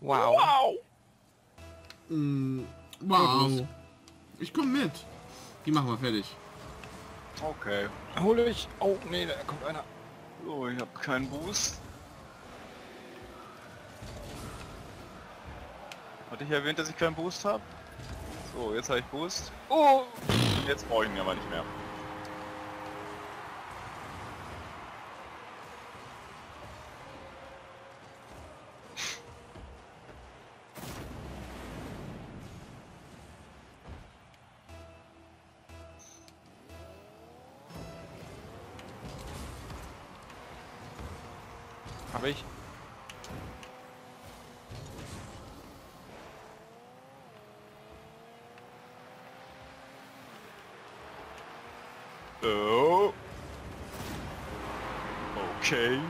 Wow. Wow! Mm, wow. Ich komm mit. Die machen wir fertig. Okay. Hol ich. Oh, nee, da kommt einer. So, ich habe keinen Boost. Hatte ich erwähnt, dass ich keinen Boost habe? So, jetzt habe ich Boost. Oh! Jetzt brauche ich ihn aber nicht mehr. Oh. Okay.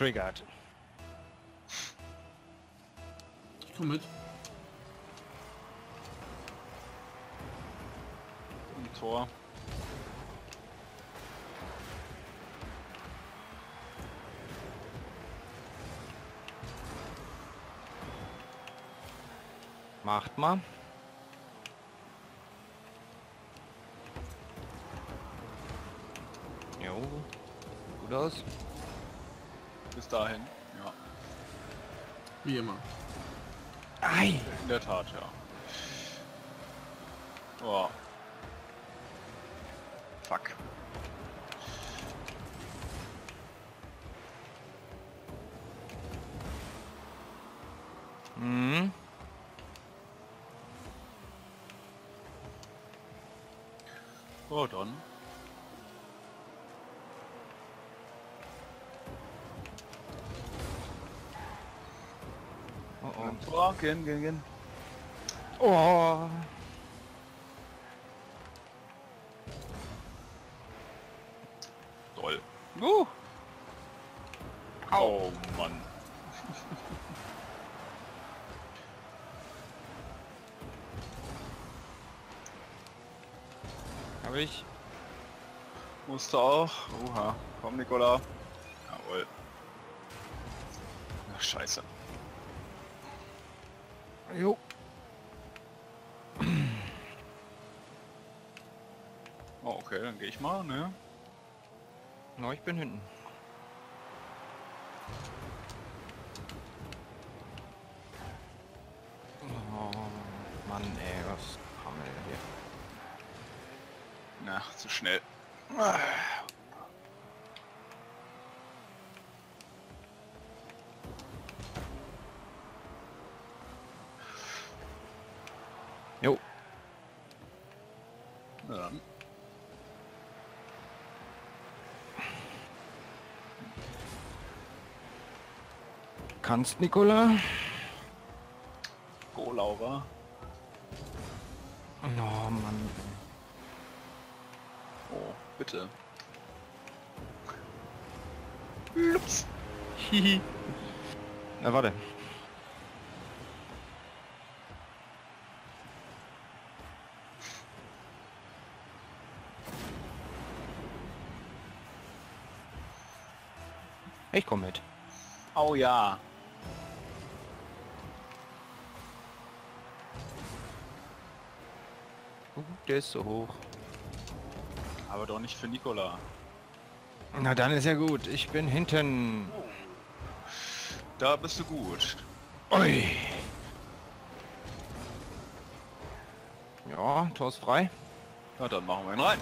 Triggered. Ich komm mit. Ein Tor. Macht mal. Jo. Gut aus. Bis dahin. Ja. Wie immer. Ei! In der Tat, ja. Oh. Fuck. Mhm. Oh, dann. Oh. Gehen, gehen, gehen. Oh. Toll. Uh. Oh, Mann. Hab ich. Musste auch. Oha. Komm, Nikola. Jawohl. Ach, scheiße. Jo. Oh, okay, dann gehe ich mal, ne? No, ich bin hinten. Oh, Mann, ey, was wir denn hier? Na, zu schnell. Jo. Na dann. Kannst, Nikola? Go, Laura. Oh, Mann. Oh, bitte. Lups. Hihi. Na, warte. Ich komm mit. Oh ja. Der ist so hoch. Aber doch nicht für Nikola. Na dann ist ja gut. Ich bin hinten. Da bist du gut. Ui. Ja, Tor ist frei. Na dann machen wir ihn rein.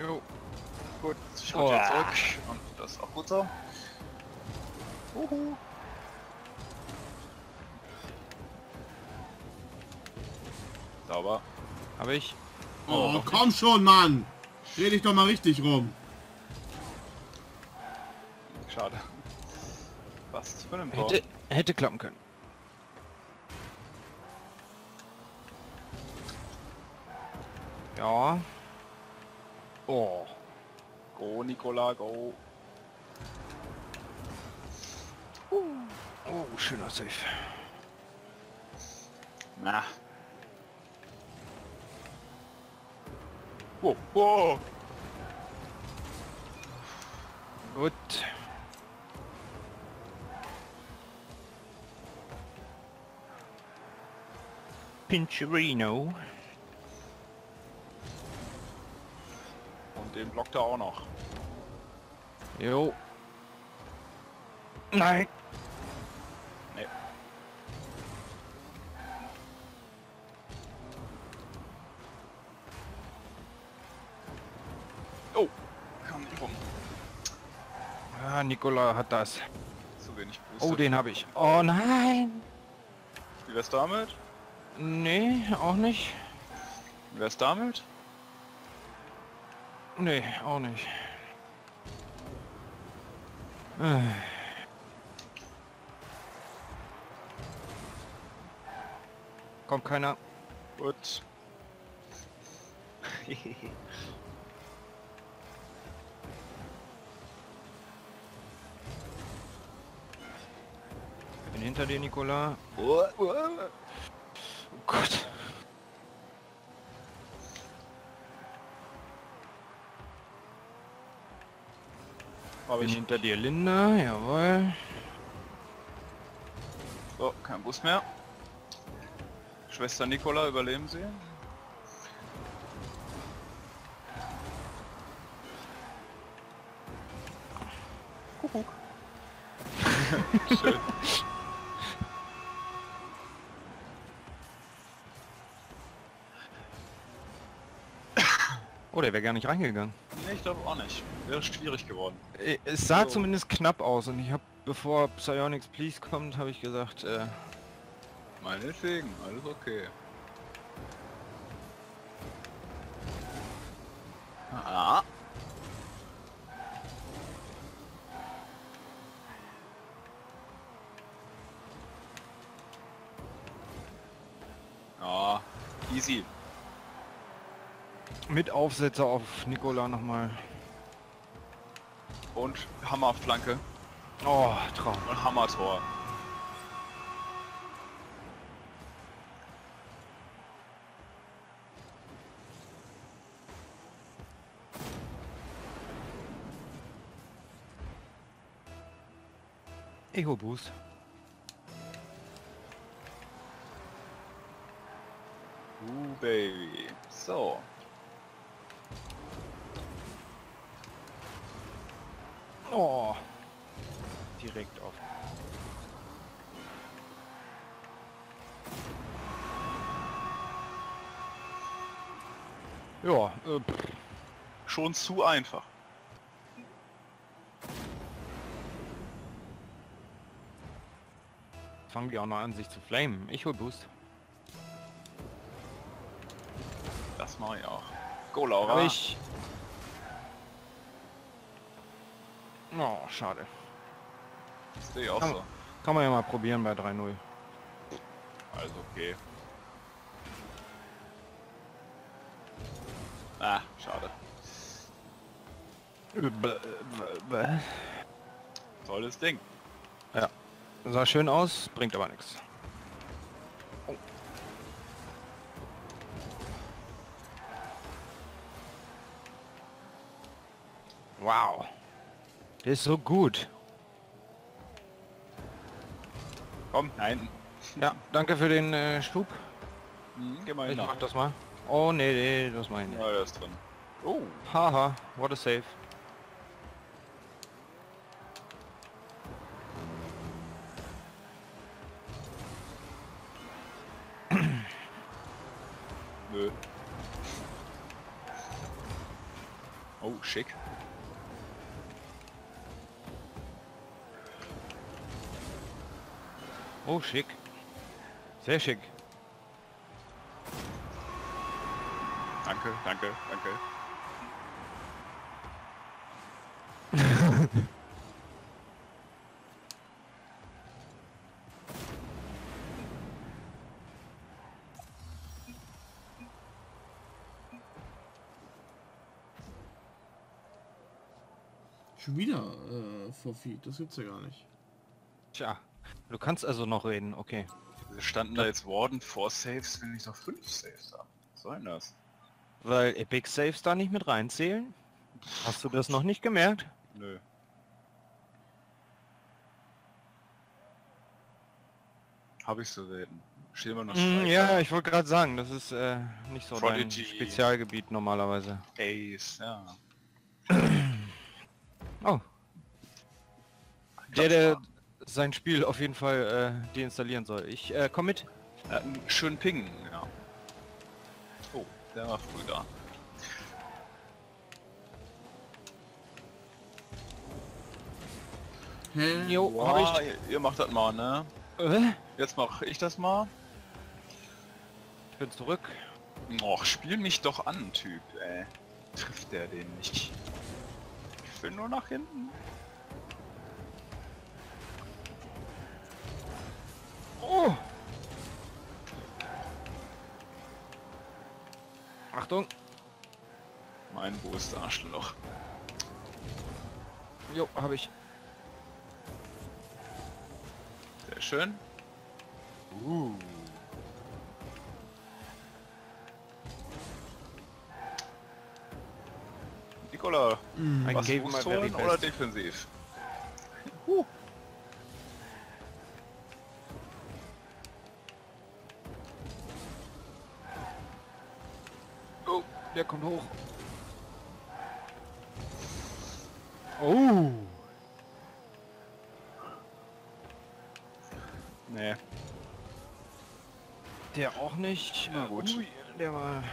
Jo. Gut, wieder Oh. zurück. Und das ist auch gut so. Uhu. Sauber. Hab ich. Oh, noch komm schon, Mann! Dreh dich doch mal richtig rum. Schade. Was für ein Tor. Hätte, hätte klappen können. Ja. Oh. Go, Nikola, go. Oh, schöner Safe. Na. Wow, wow. Gut. Pincherino. Den blockt er auch noch. Jo. Nein. Nee. Oh, kam nicht rum. Ah, Nikola hat das. Zu wenig Boost. Oh, den habe ich. Oh nein. Wie wär's damit? Nee, auch nicht. Wie wär's damit? Nee, auch nicht. Äh. Kommt keiner. Gut. Bin hinter dir, Nikola. oh Oh Gott. Hab Bin ich. hinter dir, Linda. Jawohl. So, kein Bus mehr. Schwester Nikola, überleben Sie? Kuckuck. Schön. Oh, der wäre gar nicht reingegangen. Nee, ich glaube auch nicht. Wäre schwierig geworden. Äh, Es sah So. zumindest knapp aus und ich habe, bevor Psionics Please kommt, habe ich gesagt, äh, Meinetwegen, alles okay. Ah. Ja, easy. Mit Aufsetzer auf Nikola nochmal. Und Hammerflanke Oh, Traum. und Hammertor. Ego Boost. Uh, Baby. So. Oh. Direkt auf. Ja, äh, Schon zu einfach. fangen die auch noch an, sich zu flamen. Ich hol Boost. Das mache ich auch. Go, Laura. Ich. Oh, schade. Das sehe ich auch Kann, so. kann man ja mal probieren bei 3-0. Also okay. Ah, schade. Tolles Ding. Sah schön aus, bringt aber nichts. Wow. Der ist so gut. Komm, nein. Ja, danke für den äh, Schub. Hm, geh mal Ich hin. mach das mal. Oh nee, nee, das mach ich nicht. Ja, der ist drin. Oh, Haha, what a save. nö. Oh, schick. Oh, schick. Sehr schick. Danke, danke, danke. Schon wieder äh, Vorfeed, das gibt's ja gar nicht. Tja, du kannst also noch reden, okay. Wir standen da jetzt Warden vor Saves, will ich noch fünf Saves haben. Was soll denn das? Weil Epic Saves da nicht mit reinzählen? Hast du das noch nicht gemerkt? Nö. Habe ich so selten. Steht immer noch Mm, ja, ich wollte gerade sagen, das ist äh, nicht so dein Prodigy. Spezialgebiet normalerweise. Ace, ja. Oh, der, der sein Spiel auf jeden Fall äh, deinstallieren soll. Ich äh, komm mit. Er hat einen schönen Ping, ja. Oh, der war früh da. Hä? Jo, hab Boah, ihr, ihr macht das mal, ne? ich. Äh, Jetzt mache ich das mal. ich bin zurück. Och, spiel mich doch an, Typ, ey. Trifft der den nicht? Ich will nur nach hinten. Oh! Achtung! Mein Boost, Arschloch. Jo, habe ich. Sehr schön. Uh. Nikola, Hm. I was oder best. defensiv? Der kommt hoch. Oh! Nee. Der auch nicht. Na gut. Ui, der war.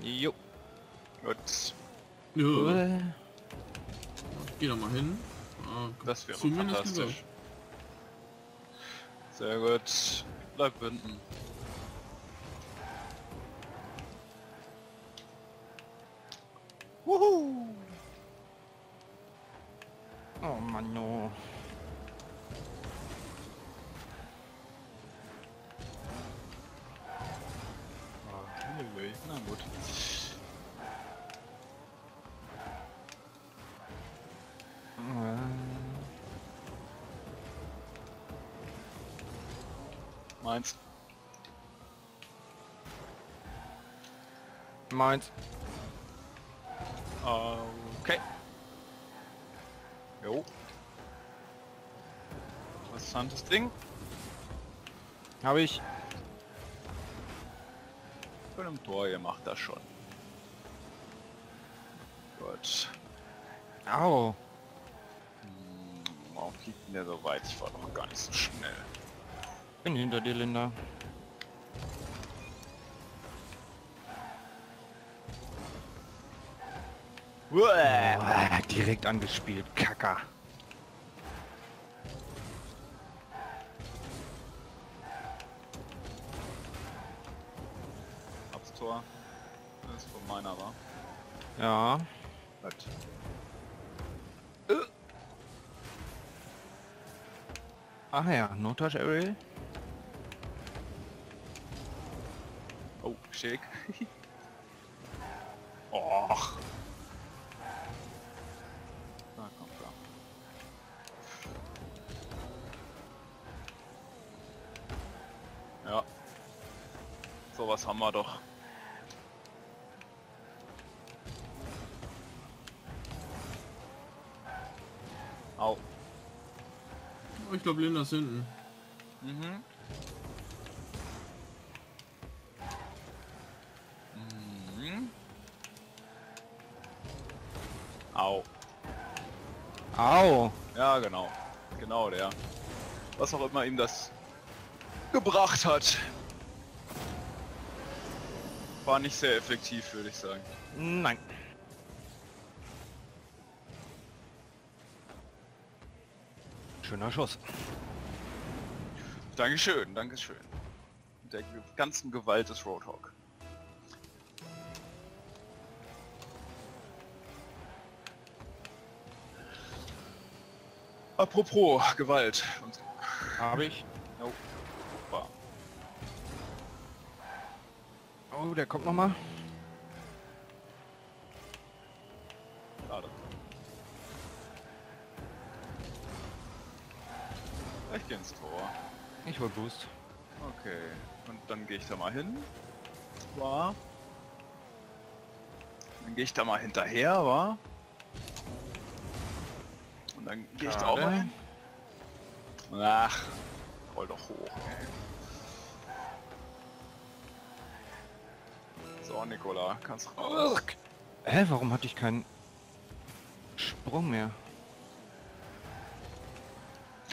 Jo. Gut, Ja, Äh, geh da mal hin. Ah, das wäre fantastisch. gesagt. Sehr gut. Bleib binden. Wuhu! Oh Mann, no. Ah, anyway, na gut. Meins. Meins. Okay. Jo. Interessantes Ding. Habe ich. Von einem Tor, ihr macht das schon. Gut. Au. Hm, Warum fliegt denn der so weit? Ich war doch gar nicht so schnell. Bin hinter dir, Linda. Uah, direkt angespielt. Kacker. Abs Tor. Das ist von meiner, war. Ja. Gut. Ach ja, No-Touch Aerial. Oh, schick. Och. Na komm klar. Ja. Sowas haben wir doch. Au. Oh, ich glaube, Linda ist hinten. Mhm. Au. Ja, genau. Genau der. Was auch immer ihm das gebracht hat. War nicht sehr effektiv, würde ich sagen. Nein. Schöner Schuss. Dankeschön, Dankeschön. Mit der ganzen Gewalt des Roadhog. Apropos Gewalt. Habe ich. oh, war. Oh, der kommt noch mal. Schade. Ich geh ins Tor. Ich hol Boost. Okay. Und dann gehe ich da mal hin. War. Dann gehe ich da mal hinterher, war. Und dann gehe ich da auch mal hin. Ach, roll doch hoch, ey. So, Nikola, kannst raus. Hä, warum hatte ich keinen Sprung mehr?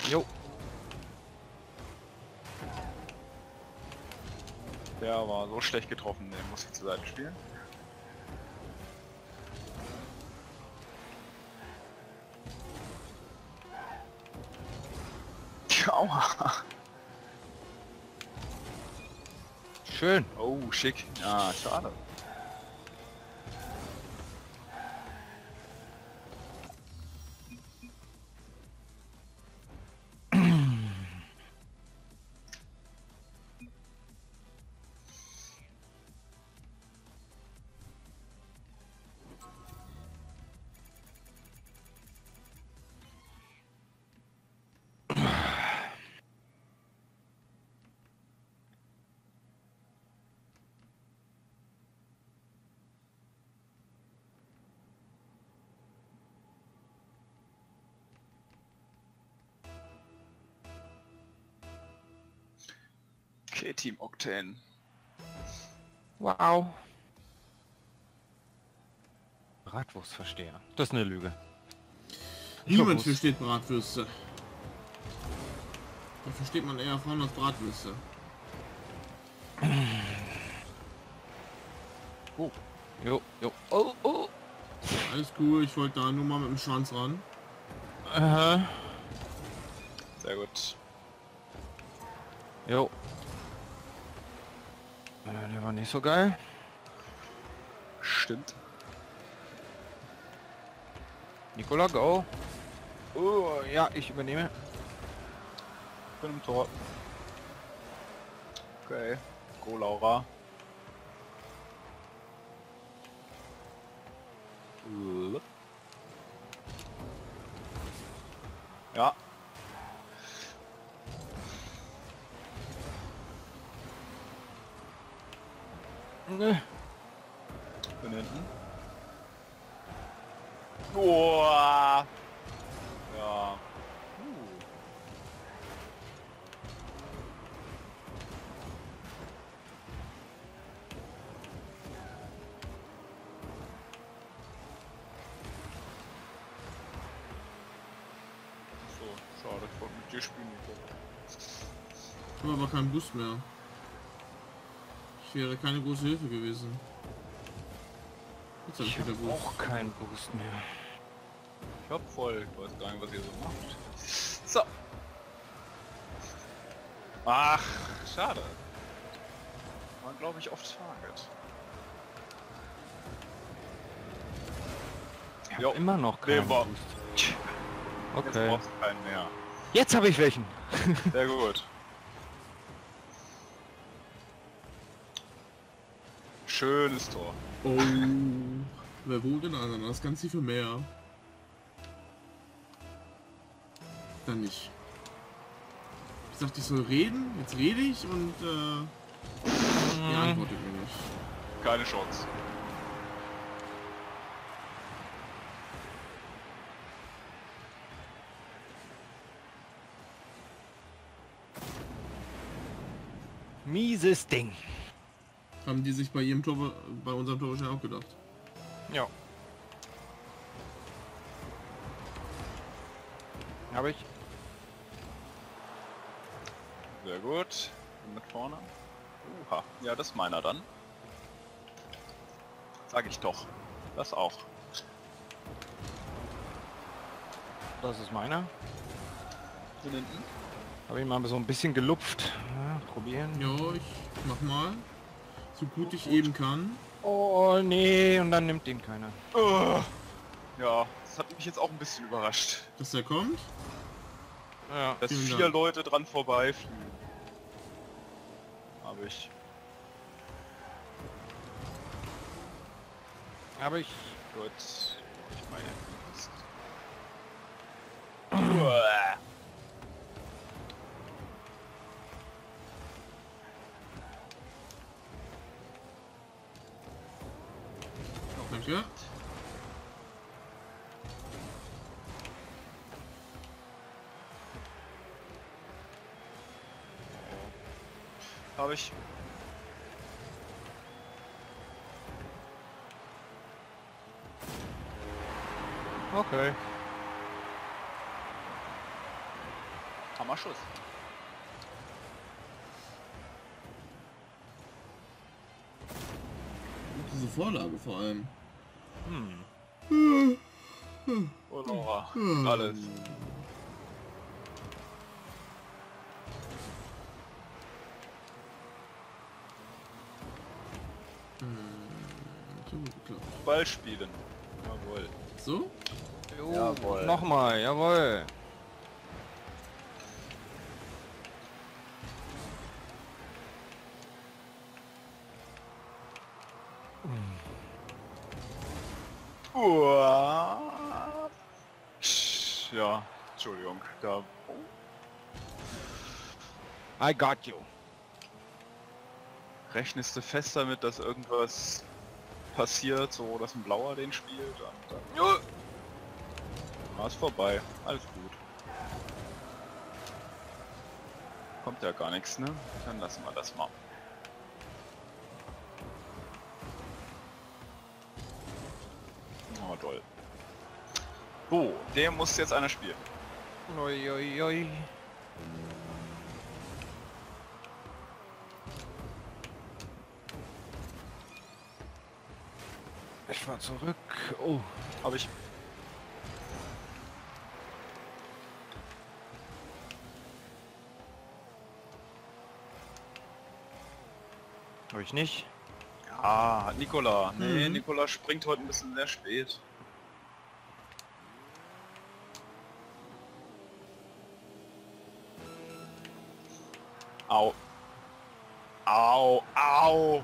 Jo, Der war so schlecht getroffen, den muss ich zur Seite spielen. Aua. schön. Oh, schick. Ja, schade. Okay, Team Octane. Wow. Bratwurstversteher. Das ist eine Lüge. Niemand versteht Bratwürste. Da versteht man eher Frauen als Bratwürste. Oh. Jo, jo. Oh, oh. Alles cool, ich wollte da nur mal mit dem Schwanz ran. Aha. Sehr gut. Jo. Äh, der war nicht so geil. Stimmt. Nikola, go. Oh, ja, ich übernehme. Bin im Tor. Okay. Go, Laura. Ja. Nö. Bin hinten. Boah. Ja. So, schade, ich wollte mit dir spielen. Ich habe aber keinen Boost mehr. Ich wäre keine große Hilfe gewesen. Jetzt habe ich Ich wieder habe Boost. auch keinen Boost mehr. Ich hab voll, ich weiß gar nicht, was ihr so macht. So. Ach, schade. War, glaube ich, off Target. Ich Jo. immer noch keinen Boost. Jetzt Okay. brauchst du keinen mehr. Jetzt habe ich welchen. Sehr gut. Schönes Tor. Oh. Wer wohnt in Ananas? Ganz tiefe Meer. Dann nicht. Ich dachte, ich soll reden. Jetzt rede ich und äh, die antwortet mir nicht. Keine Chance. Mieses Ding. Haben die sich bei ihrem Tor, bei unserem Tor wahrscheinlich auch gedacht. Ja. Habe ich. Sehr gut. Mit vorne. Uha. Ja, das ist meiner dann. Sag ich doch. Das auch. Das ist meiner. Hier hinten. Habe ich mal so ein bisschen gelupft. Ja, probieren. Ja, ich mach mal. So gut ich eben kann. Oh nee, und dann nimmt den keiner. Oh. Ja, das hat mich jetzt auch ein bisschen überrascht, Dass der kommt. Ja. dass Vielen vier Dank. Leute dran vorbeifliegen. Habe ich. Aber ich. Gut. Ich meine. Danke. Habe ich. Okay. Hammerschuss. Diese Vorlage vor allem. Hm. Oh Laura. Hm. Alles. So, geklappt. Ball spielen. Jawohl. So? Jo, Jawohl. Nochmal, jawohl. Uah. Ja, Entschuldigung. Da. I got you. Rechnest du fest damit, dass irgendwas passiert, so dass ein Blauer den spielt und dann. Ja. Ah, ist vorbei. Alles gut. Kommt ja gar nichts, ne? Dann lassen wir das mal. Oh, toll. So, der muss jetzt einer spielen. Oi. Ich fahr zurück. Oh. Habe ich. Hab ich nicht. Ah, Nikola. Nee, Mhm. Nikola springt heute ein bisschen sehr spät. Au. Au, au.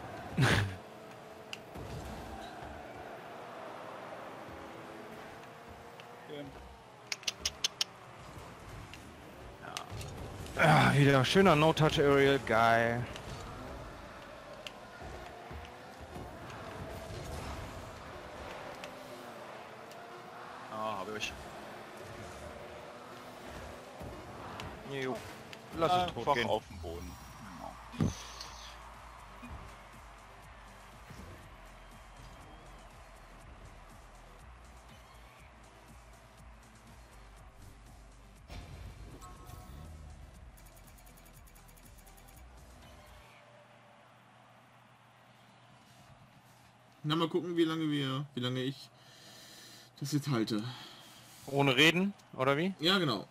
Ah, wieder schöner No-Touch Aerial, geil. Ah, habe ich. Jo. Lass es tot Einfach gehen. auf Na, mal gucken, wie lange wir, wie lange ich das jetzt halte. Ohne reden, oder wie? Ja, genau.